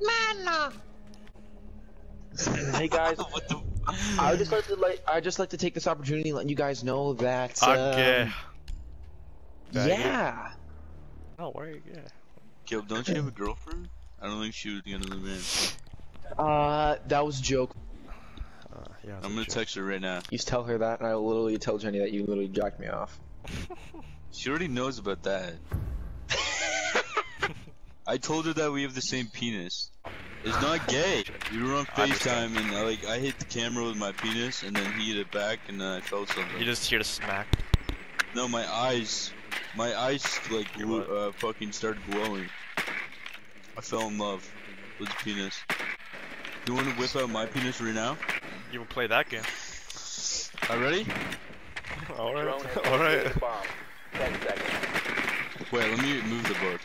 Mala. Hey guys, what the? I would just like to like I just like to take this opportunity and let you guys know that. um, Okay. Faggot. Yeah. No, where? Yeah. Caleb, don't you have a girlfriend? I don't think she would get another man. Uh, that was a joke. Uh, yeah. I'm gonna text her right now. You tell her that, and I will literally tell Jenny that you literally jacked me off. She already knows about that. I told her that we have the same penis. It's not gay. We were on FaceTime and I, like I hit the camera with my penis and then he hit it back and then I felt something. You just hear the smack. No, my eyes, my eyes like Your uh, fucking started glowing. I fell in love with the penis. You want to whip out my penis right now? You will play that game. Are ready? All Drone right. has All located right. a bomb. Ten seconds. Wait, let me move the book.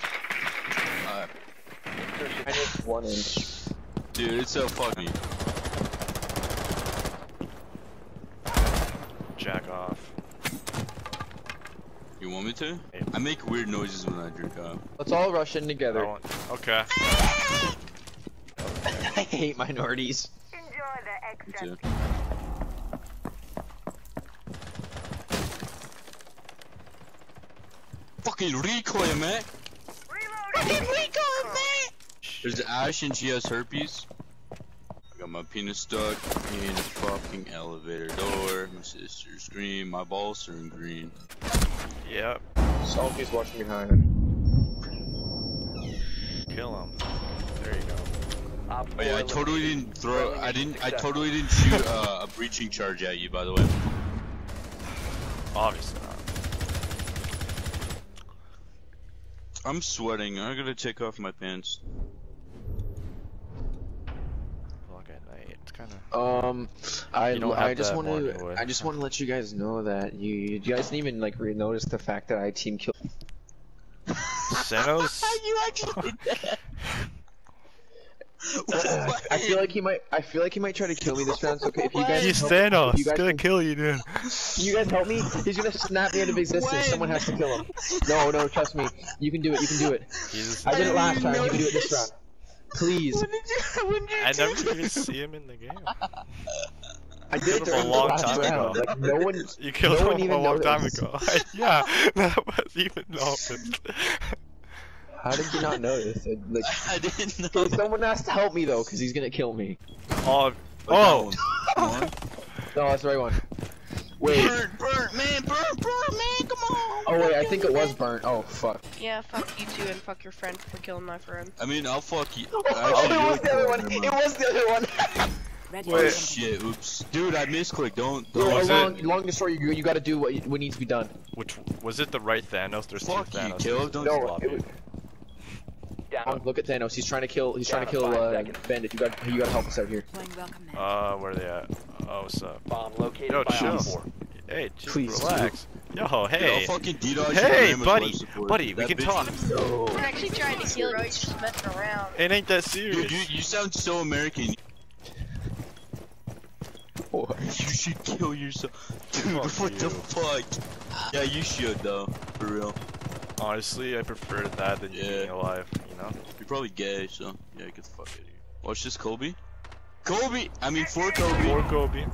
Insertion Minus one inch. dude, it's so funny. Jack off. You want me to? Yeah. I make weird noises when I drink off. Let's all rush in together. Okay. I hate minorities. Me too. Fucking recoil, man. There's Ash and she has herpes. I got my penis stuck in a fucking elevator door. My sister screamed. My balls are in green. Yep. Sophie's watching behind. Kill him. There you go. Oh yeah, I totally didn't throw. I didn't. I totally didn't shoot uh, a breaching charge at you, by the way. Obviously not. I'm sweating. I gotta take off my pants. Fuck. It's kind of. Um, I You don't have I just want to. I just want to let you guys know that you you guys didn't even like re notice the fact that I team killed. Xenos. you actually did that. I feel like he might I feel like he might try to kill me this round. So okay, if you guys He's help- Thanos. if you He's guys gonna can- kill you, dude. Can you guys help me? He's gonna snap me out of existence. Someone has to kill him. No, no, trust me. You can do it. You can do it. He's. I did it last time. You can do it this round. Please. When did you? When did you I never even see him in the game. I did it That was a long time round. ago. Like no one. You killed No one him a even long time noticed. ago. yeah, that was even noticed. How did you not notice? It, like, I didn't know. okay, someone has to help me though, because he's gonna kill me. Oh, Oh, oh, No, that's the right one. Wait. burnt, burnt, man, burnt, burnt, man, come on. Oh wait, I think it was burnt. Oh fuck. Yeah, fuck you too, and fuck your friend for killing my friend. I mean, I'll fuck you. Oh, it was the other one. It was the other one. Oh Wait. shit! Oops, dude, I misclicked. Don't. Bro, don't was long, it? long story. You, you got to do what, what needs to be done. which was it? The right Thanos? There's Fuck two you, Thanos. Caleb. Don't. No, lobby. it was, Down. look at Thanos. He's trying to kill. He's trying to kill to uh, seconds. Bandit. You got. You got to help us out here. Uh, where are they at? Oh, what's up? Bomb located Yo, by chill. 4. Hey, just Please, relax. Yo, Dude, I'll hey, fucking DDoS hey, and buddy, life buddy, we can talk. is- We're actually trying to kill you, just messing around. It ain't that Dude, serious. you, you sound so American. What? You should kill yourself. Dude, Fuck what the fuck? Yeah, you should though, for real. Honestly, I prefer that than you Yeah. being alive. You know. You're probably gay, so yeah, get the fuck out of here. Watch this, Kobe. Kobe! I mean, for Kobe. Or Kobe.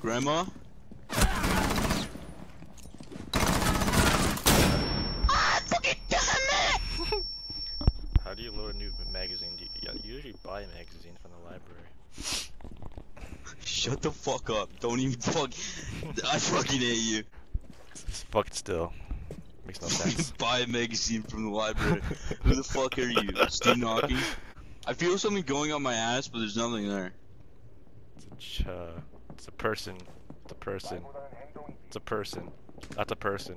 Grandma? How do you load a new magazine? Do you, you usually buy a magazine from the library. Shut the fuck up. Don't even fuck. I fucking hate you. Fuck it still. Makes no sense. Buy a magazine from the library. Who the fuck are you? Steve knocking? I feel something going on my ass, but there's nothing there. It's a, uh, it's a person. It's a person. It's a person. That's a person.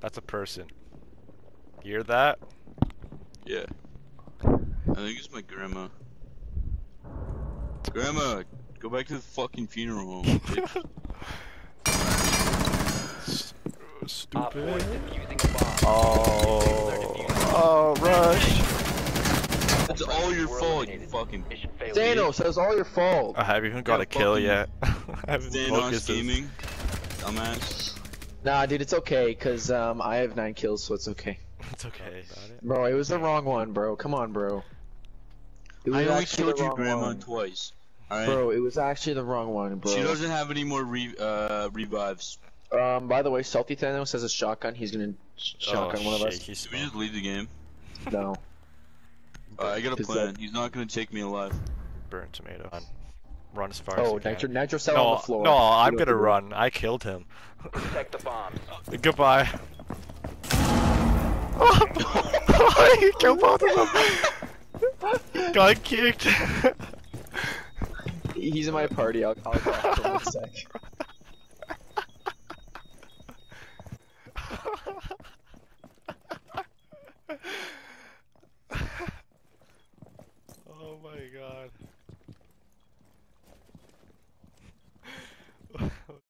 That's a person. You hear that? Yeah. I think it's my grandma. Grandma, go back to the fucking funeral home. bitch. S- Op 4 Stupid. a bomb. Oh. Oh, rush. It's all your fault, you eliminated. fucking Thanos, that was all your fault. I haven't even got Yeah, a kill yet. I haven't Thanos focused this. gaming. Dumbass. Nah, dude, it's okay, cause um, I have nine kills, so it's okay. It's okay. Bro, it was the wrong one, bro. Come on, bro. It was I only actually killed the your wrong grandma one. twice. Alright? Bro, it was actually the wrong one, bro. She doesn't have any more re uh, revives. Um, by the way, Salty Thanos has a shotgun. He's gonna sh- shotgun oh, one of us. shaky Should we just leave the game? No. Uh, I got a plan. That... He's not gonna take me alive. Burn tomato. Run as far oh, as nitro, can. nitro cell no, on the floor. No, I'm gonna run. I killed him. Protect the bomb. Goodbye. Oh, he killed both of them. Got kicked. He's in my party. I'll, I'll back for one sec.